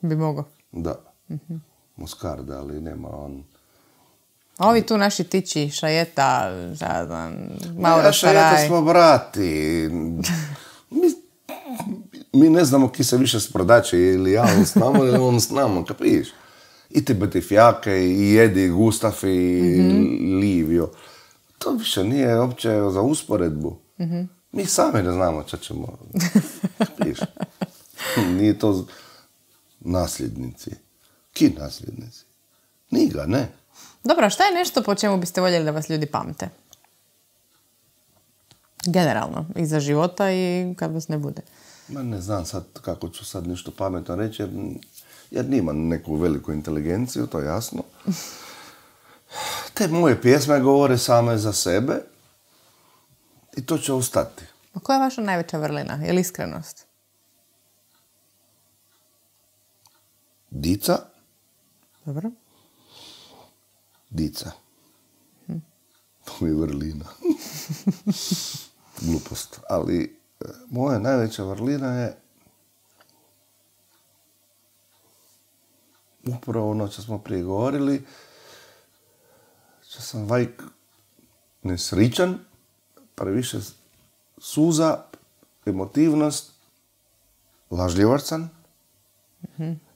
Bi mogao? Da. mm Moskarda, ali nema on... A ovi tu naši tići, Šajeta, žadan, Mauro ja, Šajeta smo brati. Mi mi ne znamo ki se više sprodače, ili ja on s nama ili on s nama, kapiš? I ti Betifjake, i Edi, i Gustaf, i mm Livio. To više nije uopće za usporedbu. Mi sami ne znamo što ćemo, (laughs) kapiš? (laughs) Nije to nasljednici. Ki nasljednici? Niga, ne. Dobro, šta je nešto po čemu biste voljeli da vas ljudi pamte? Generalno, i za života i kad vas ne bude. Ma ne znam sad kako ću sad nešto pametno reći, jer, jer nimam neku veliku inteligenciju, to je jasno. (sighs) Te moje pjesme govore same za sebe i to će ostati. A koja je vaša najveća vrlina? Je li iskrenost? Dica. Dobro. Dica. Hm. To mi je vrlina. Glupost. Ali moja najveća vrlina je upravo ono što smo prije govorili, što sam vajk nesričan, previše suza, emotivnost, lažljivac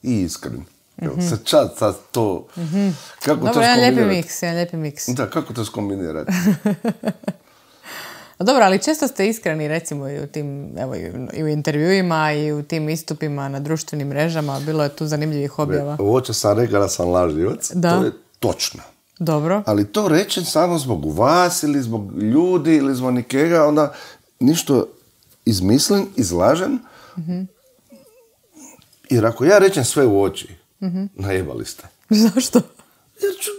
i iskren. mm Sad čad sad to... Mm-hmm. Kako Dobro, to jedan lijepi miks, jedan lijepi miks. Da, kako to skombinirati? (laughs) Dobro, ali često ste iskreni recimo i u tim, evo i u intervjuima i u tim istupima na društvenim mrežama, bilo je tu zanimljivih objava. Ovo će sam rekao da sam lažljivac, da. To, je, točna. Dobro. Ali to rečem samo zbog vas ili zbog ljudi ili zbog nikega, onda ništo izmislim, izlažem. Jer ako ja rečem sve u oči, najebali ste. (laughs) Zašto? Jer ću,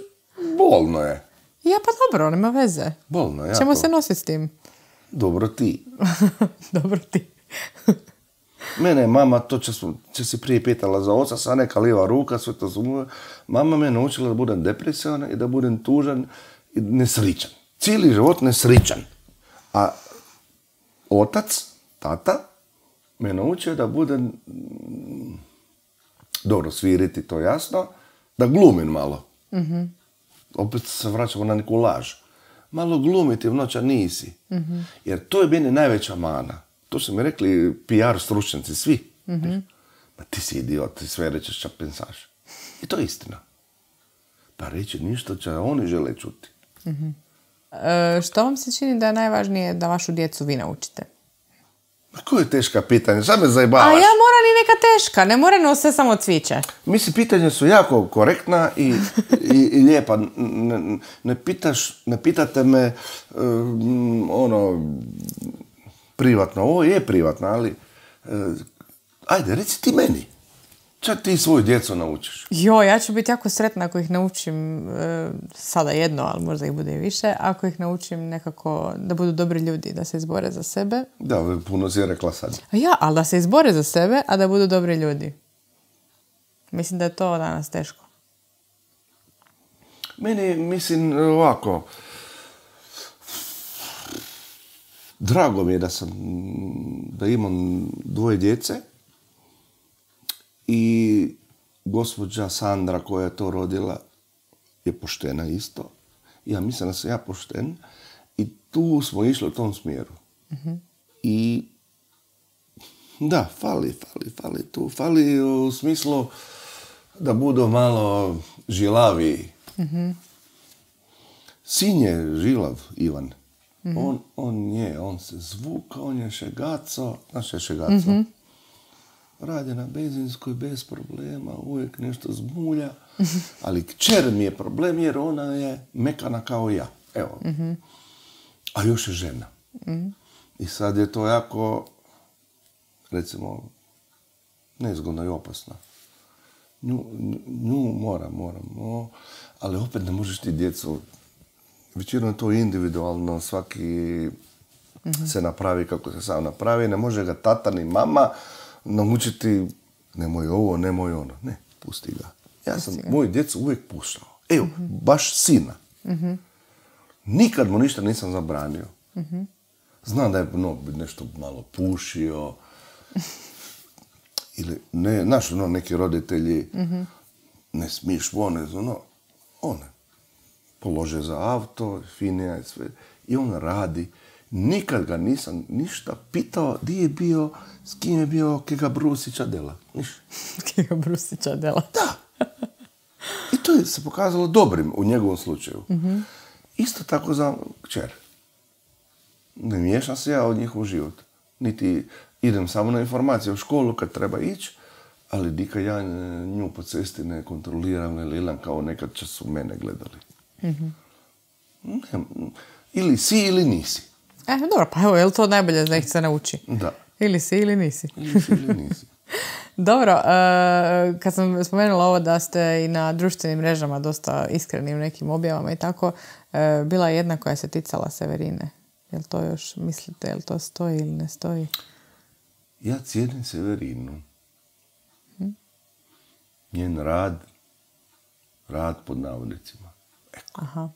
bolno je. Ja pa dobro, nema veze. Bolno je. Jako. se nositi s tim. (laughs) Dobro ti. (laughs) dobro ti. Mene je mama, to će, će si prije pitala za oca, sad neka liva ruka, sve to zumuje. Mama me naučila da budem depresivan i da budem tužan i nesričan. Cijeli život nesričan. A otac, tata, me naučio da budem, mm, dobro, sviriti, to jasno, da glumim malo. Opet se vraćamo na neku laž. Malo glumiti noća nisi. Jer to je meni najveća mana. To su mi rekli PR stručnjaci, svi. Ma ti si idiot, ti sve rećeš čak pensaš. I to je istina. Pa reći ništa će oni žele čuti. E, što vam se čini da je najvažnije da vašu djecu vi naučite? Koje je teška pitanje, sad me A zajebavaš. ja moram i neka teška, ne mora sve samo cviće. Mislim, pitanja su jako korektna i, i, i lijepa. Ne, ne pitaš, ne pitate me um, ono, privatno. Ovo je privatno, ali eh, ajde, reci ti meni. Čak ti svoju djecu naučiš. Jo, ja ću biti jako sretna ako ih naučim, e, sada jedno, ali možda ih bude i više, ako ih naučim nekako da budu dobri ljudi, da se izbore za sebe. Da, puno si rekla sad. A ja, ali da se izbore za sebe, a da budu dobri ljudi. Mislim da je to danas teško. Meni, mislim, ovako, drago mi je da sam, da imam dvoje djece i gospođa Sandra koja je to rodila je poštena isto. Ja mislim da sam ja pošten i tu smo išli u tom smjeru. I da, fali, fali, fali tu. Fali u smislu da budu malo žilaviji. Sin je žilav, Ivan. On, on je, on se zvuka, on je šegaco, znaš je šegaco. Radi na benzinskoj bez problema, uvijek nešto zmulja. Ali kćer mi je problem jer ona je mekana kao ja. Evo. A još je žena. I sad je to jako, recimo, nezgodno i opasno. Nju, nju moram, moram, no, ali opet ne možeš ti djecu, većinom to individualno, svaki se napravi kako se sam napravi, ne može ga tata ni mama naučiti nemoj ovo, nemoj ono. Ne, pusti ga. Ja sam moju djecu uvijek puštao. Evo, baš sina. Nikad mu ništa nisam zabranio. Znam da je no, nešto malo pušio. Ili, ne, znaš, ono, neki roditelji ne smiješ vone, ono, one. Polože za auto, finija i sve. I on radi. Nikad ga nisam ništa pitao di je bio, s kim je bio, kega Brusića dela. Kega Brusića dela. Da. I to je se pokazalo dobrim u njegovom slučaju. Isto tako za kćer. Ne miješam se ja u njihov život. Niti idem samo na informacije u školu kad treba ići, ali nikad ja nju po cesti ne kontroliram, ne lilam kao nekad će su mene gledali. Ne, ili si ili nisi. E, dobro, pa evo, je li to najbolje da ih se nauči? Da. Ili si ili nisi. Ili si ili nisi. (laughs) Dobro, e, kad sam spomenula ovo da ste i na društvenim mrežama dosta iskreni u nekim objavama i tako, e, bila je jedna koja se ticala Severine. Jel to još mislite, jel to stoji ili ne stoji? Ja cijenim Severinu. Njen rad, rad pod navodnicima. Aha.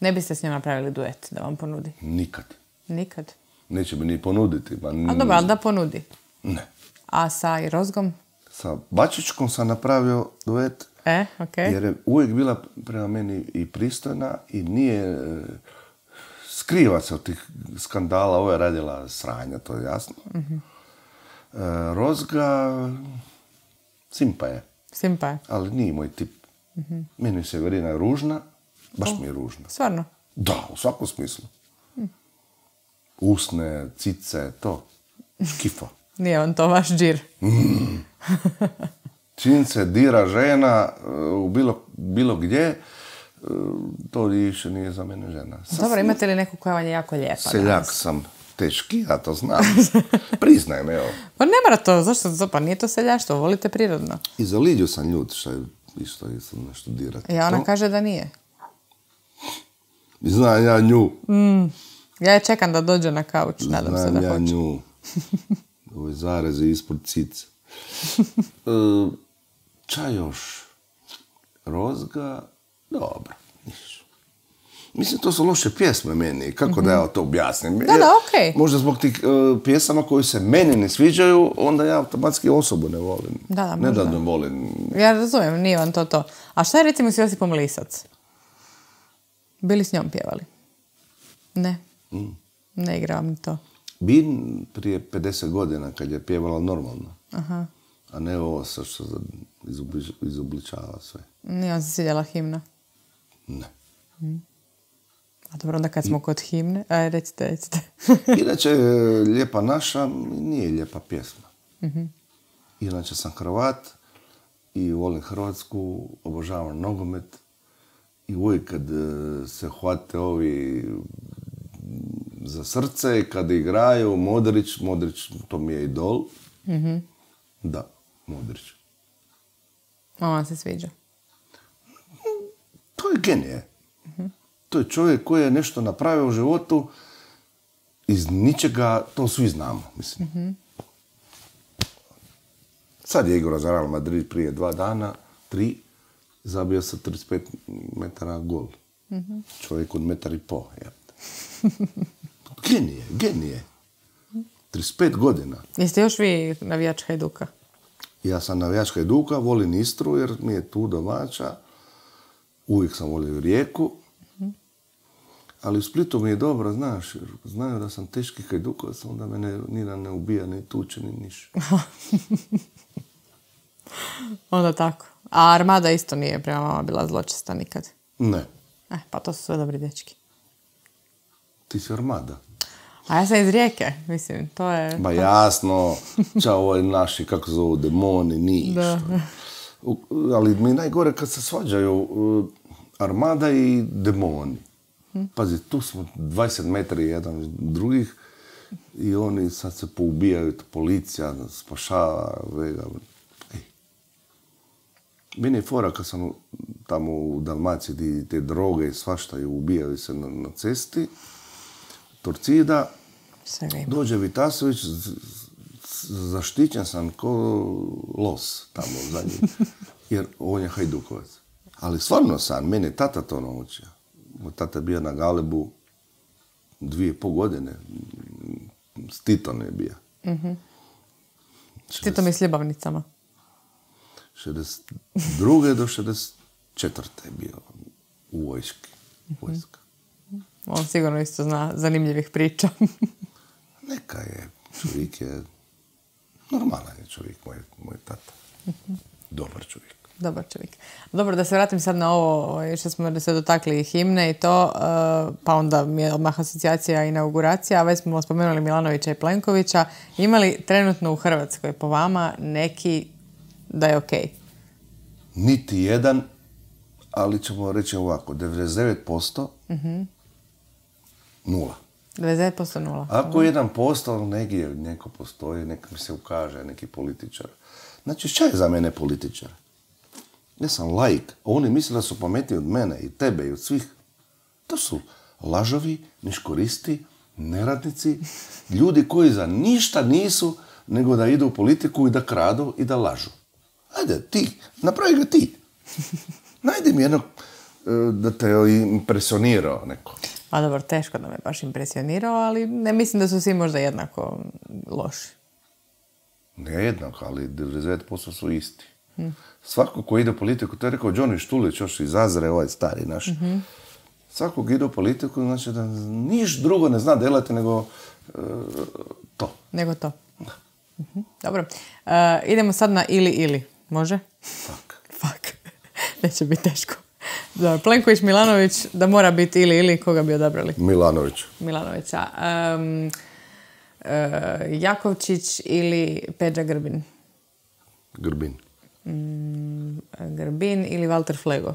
Ne biste s njom napravili duet da vam ponudi? Nikad. Nikad. Neće mi ni ponuditi. Ma, A dobro, ali da ponudi. Ne. A sa i Rozgom? Sa Bačićkom sam napravio duet E, okej. jer je uvijek bila prema meni i pristojna i nije e, skriva se od tih skandala. Ovo je radila sranja, to je jasno. E, Rozga simpa je, Simpa je. ali nije moj tip. Meni je Severina ružna, baš mi je ružna. Stvarno? Da, u svakom smislu. Usne, cice, to. Škifa. (laughs) Nije on to vaš džir. čim se dira žena e, u bilo, bilo gdje, e, to više nije za mene žena. Dobro, imate li neku koja vam je jako lijepa? Seljak sam teški, ja to znam. (laughs) Priznajem, evo. Pa ne mora to, zašto? Pa nije to seljaštvo, volite prirodno. I za Lidiju sam ljud što je isto nešto dirati. Ja, ona kaže da nije. Znam ja nju. Mm. Ja je čekam da dođe na kauč, nadam Znam se da ja hoće. nju. (laughs) Ove zareze ispod cice. (laughs) E, ča još? Rozga? Dobro. Mislim, to su loše pjesme meni. Kako da ja to objasnim? Mhm. Da, da, okej. Možda zbog tih e, pjesama koji se meni ne sviđaju, onda ja automatski osobu ne volim. Da, da, ne da možda. ne volim. Ja razumijem, nije vam to to. A šta je recimo s Josipom Lisac? Bili s njom pjevali? Ne. Mm. Ne igra vam to. Bin prije 50 godina kad je pjevala normalno. Aha. A ne ovo sa što izobličava sve. Nije vam se svidjela himna. Ne. A dobro, onda kad smo kod himne, aj, recite, recite. (laughs) Inače, Lijepa naša nije lijepa pjesma. Inače sam Hrvat i volim Hrvatsku, obožavam nogomet i uvijek kad e, se hvate ovi za srce i kad igraju Modrić, Modrić to mi je idol. Da, Modrić. On vam se sviđa. To je genije. To je čovjek koji je nešto napravio u životu iz ničega, to svi znamo, mislim. Sad je igrao za Real Madrid prije dva dana, tri, zabio sa 35 metara gol. Čovjek od metar i po. jebote. (laughs) genije, genije. 35 godina. Jeste još vi navijač Hajduka? Ja sam navijač Hajduka, volim Istru jer mi je tu domaća. Uvijek sam volio Rijeku. Ali u Splitu mi je dobro, znaš, jer znaju da sam teški Hajdukovac, onda me ne, ni da ne ubija, ni tuče, ni niš. (laughs) Onda tako. A Armada isto nije prema vama bila zločesta nikad. Ne, Eh, pa to su sve dobri dečki. ti si armada. A ja sam iz Rijeke, mislim, to je... Ba jasno, ča ovo je naši, kako zovu, demoni, ništa. U- Ali mi najgore kad se svađaju uh, armada i demoni. Pazi, tu smo 20 metri jedan od drugih i oni sad se poubijaju, policija spašava, vega. Meni je fora kad sam tamo u Dalmaciji di te droge i svašta i ubijaju se na, na cesti, Torcida. Dođe Vitasović, zaštićen sam ko los tamo za njim. (laughs) Jer on je Hajdukovac. Ali stvarno sam, meni je tata to naučio. Moj tata je bio na Galebu dvije i pol godine. S Titom je bio. Ti to mi s ljubavnicama. 62. do 64. je bio u vojski. Vojska. On sigurno isto zna zanimljivih priča. (laughs) Neka je, čovjek je, normalan je čovjek, moj, moj tata. Dobar čovjek. Dobar čovjek. Dobro, da se vratim sad na ovo ovaj, što smo se dotakli himne i to, eh, pa onda mi je odmah asocijacija i inauguracija, a već smo spomenuli Milanovića i Plenkovića. Ima li trenutno u Hrvatskoj po vama neki da je okej? Niti jedan, ali ćemo reći ovako, 99% nula. 99% nula. Ako jedan posto, negdje neko postoji, neka mi se ukaže, neki političar. Znači, šta je za mene političar? Ja sam laik. Oni misle da su pametniji od mene i tebe i od svih. To su lažovi, niškoristi, neradnici, (laughs) ljudi koji za ništa nisu nego da idu u politiku i da kradu i da lažu. Ajde, ti, napravi ga ti. Najdi mi jednog e, da te impresionirao neko. Pa dobro, teško da me baš impresionirao, ali ne mislim da su svi možda jednako loši. Ne jednako, ali 99% su isti. Svako ko ide u politiku, to je rekao Johnny Štulić, još iz Azre, ovaj stari naš. Svako ko ide u politiku, znači da niš drugo ne zna delati nego e, to. Nego to. Mhm, Dobro. Eh, idemo sad na ili ili. Može? Tak. Fuck. (laughs) Neće biti teško. Da, Plenković, Milanović, da mora biti ili ili, koga bi odabrali? Milanović. Milanovića. Em, eh, Jakovčić ili Peđa Grbin? Grbin. Mm, Grbin ili Walter Flego?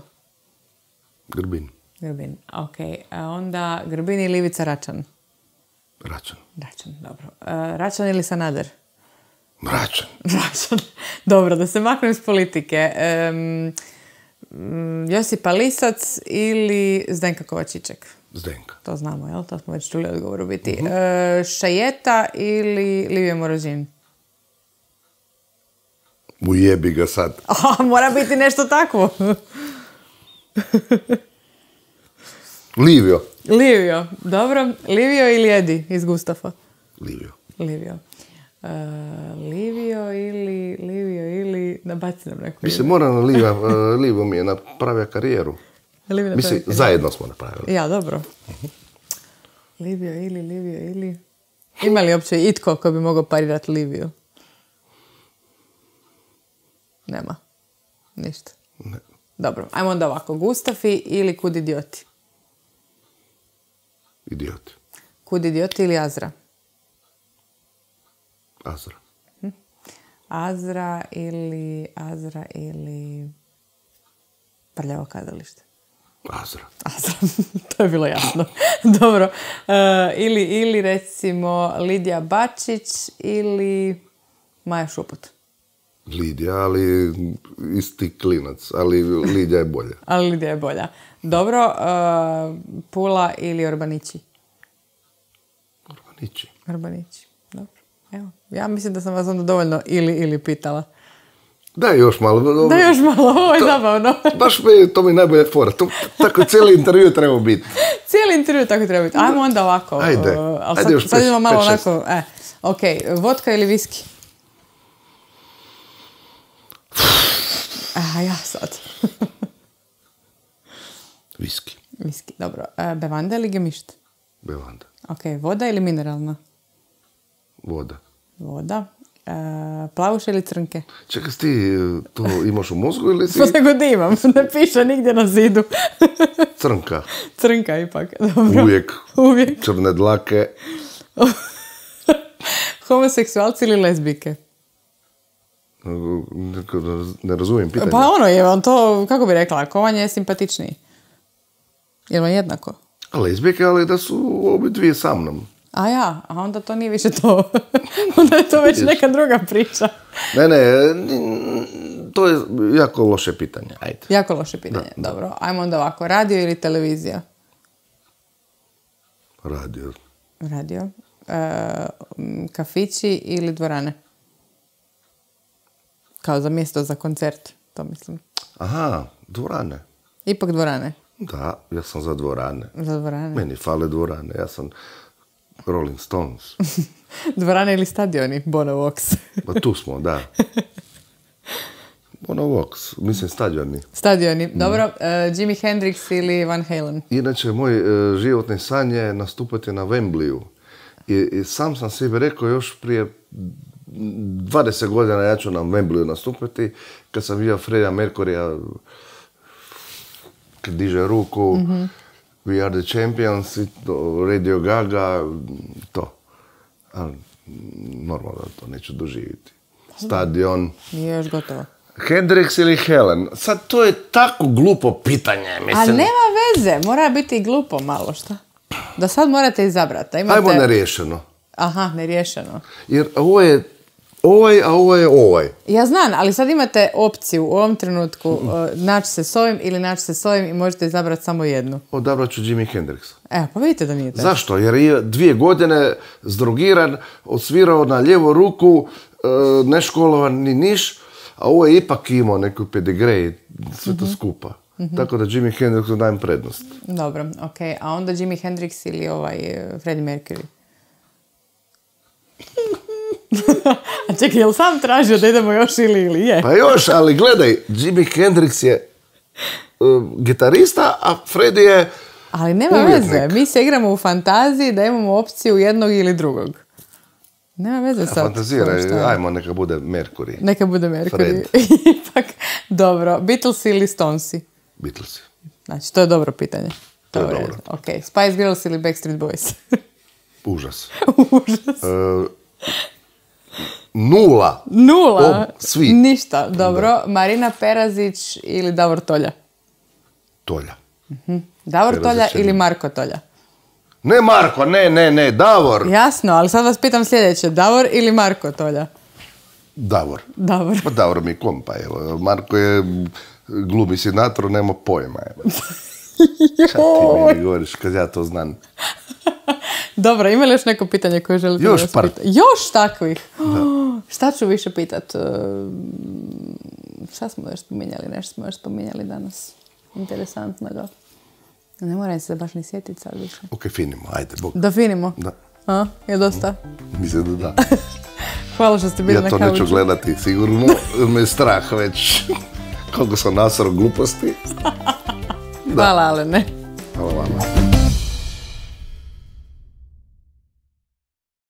Grbin. Grbin, ok. A onda Grbin ili Ivica Račan? Račan. Račan, dobro. E, Račan ili Sanader? Račan. Račan. (laughs) Dobro, da se maknem iz politike. Mm, Josipa Lisac ili Zdenka Kovačićek? Zdenka. To znamo, jel? To smo već čuli odgovor u biti. E, Šajeta ili Livija Morožin? Ujebi ga sad. (laughs) A, mora biti nešto takvo. (laughs) Livio. Livio, dobro. Livio ili Edi iz Gustafa? Livio. Livio. E, Livio ili, Livio ili, nabaci nam neko Mislim, moram na Livio, (laughs) e, Livio mi je napravio karijeru. Livio Mislim, zajedno smo napravili. Ja, dobro. Livio ili, Livio ili... Ima li uopće itko ko bi mogao parirati Liviju? Nema. Ništa. Ne. Dobro, ajmo onda ovako. Gustafi ili Kud idioti? Idiot. Kud idioti ili Azra? Azra. Azra ili... Azra ili... Prljavo kazalište. Azra. Azra, (laughs) to je bilo jasno. (laughs) Dobro. E, ili, ili recimo Lidija Bačić ili Maja Šuput. Lidija, ali isti klinac, ali Lidija je bolja. (laughs) Ali Lidija je bolja. Dobro. e, Pula ili Orbanići? Niči. Orbanići. Evo. Ja mislim da sam vas onda dovoljno ili ili pitala. Daj još malo. dobro. Da još malo, ovo je To- zabavno. Baš mi, to mi je najbolja fora. To, tako cijeli intervju treba biti. Cijeli intervju tako treba biti. Ajmo onda ovako. Ajde. e, ali Ajde sad, još sad idemo malo pet, šest. onako. E, ok, vodka ili viski? A, ja sad. Viski. Viski, dobro. E, bevanda ili gemišt? Bevanda. Ok, voda ili mineralna? Voda. Voda. E, plavuše ili crnke? Čekaj, ti e, to imaš u mozgu ili si nego di imam, (laughs) ne piše nigdje na zidu. (laughs) crnka? Crnka ipak, (laughs) dobro. Uvijek. Uvijek. Crne dlake. Homoseksualci ili lezbike? Da Ne razumijem pitanje. Pa ono je, on to, kako bi rekla, ko vam je simpatičniji? Jel vam jednako? Lezbijke, ali da su obi dvije sa mnom. A ja, a onda to nije više to. (laughs) onda je to već neka druga priča. Ne, ne, to je jako loše pitanje. Ajde. Jako loše pitanje. Dobro, ajmo onda ovako. Radio ili televizija? Radio. Radio. E, kafići ili dvorane? Kao za mjesto za koncert, to mislim. Aha, dvorane. Ipak dvorane. Da, ja sam za dvorane. Za dvorane. Meni fale dvorane, ja sam Rolling Stones. (laughs) Dvorane ili stadioni? Bono Vox. (laughs) Pa tu smo, da. Ono Vox, mislim stadioni. Stadioni. Dobro. e, Jimi Hendrix ili Van Halen? Inače, moj e, životni san je nastupati na Wembleyu. I, I sam sam sebi rekao još prije 20 godina ja ću na Wembleyu nastupati. Kad sam vidio Freja Merkurija kad diže ruku, We are the champions, Radio Gaga, to. Ali normalno da to neću doživjeti. Stadion. Nije još gotovo. Hendrix ili Helen? Sad, to je tako glupo pitanje, A mislim. nema veze, mora biti i glupo malo šta. Da sad morate izabrati. a Imate... Ajmo neriješeno. Aha, neriješeno. Jer ovo je ovaj, a ovo je ovaj. Ja znam, ali sad imate opciju u ovom trenutku e, (laughs) naći se s ovim ili naći se s ovim i možete izabrati samo jednu. Odabrat ću Jimi Hendrixa. Evo, pa vidite da nije tako. Zašto? Jer je dvije godine zdrogiran, odsvirao na lijevu ruku, e, neškolovan ni niš, a ovo je ipak imao neku pedigrej, sve to skupa. Tako da Jimi Hendrixu dajem prednost. Dobro, ok. A onda Jimi Hendrix ili ovaj e, Freddie Mercury? (laughs) (laughs) A čekaj, jel sam tražio da idemo još ili ili je? Pa još, ali gledaj, Jimi Hendrix je e, gitarista, a Freddy je Ali nema umjetnik. veze, mi se igramo u fantaziji da imamo opciju jednog ili drugog. Nema veze sad. Fantaziraj, šta je. ajmo neka bude Mercury. Neka bude Mercury. Fred. (laughs) Ipak, dobro. Beatles ili Stonesi? Beatlesi. Znači, to je dobro pitanje. To je dobro. Ok, Spice Girls ili Backstreet Boys? Užas. (laughs) Užas. E, Nula. Nula? svi. Ništa, dobro. Marina Perazić ili Davor Tolja? Tolja. Mhm. Davor Tolja ili Marko Tolja? Ne Marko, ne, ne, ne, Davor. Jasno, ali sad vas pitam sljedeće. Davor ili Marko Tolja? Davor. Davor. Pa Davor mi kompa, evo. Marko je glumi senator, nema pojma, evo. (laughs) Šta ti mi govoriš kad ja to znam? (laughs) Dobro, ima li još neko pitanje koje želite još da vas Još takvih? (gasps) šta ću više pitat? Šta smo još spominjali? Nešto smo još spominjali danas. Interesantno da. Ne moram se baš ni sjetiti sad više. Ok, finimo, ajde, bok. Da finimo? Da. A, je dosta? Mislim da da. (laughs) Hvala što ste bili ja na kauču. Ja to neću gledati, sigurno. Me strah već. (laughs) Koliko sam nasro gluposti. (laughs) Hvala, ali ne.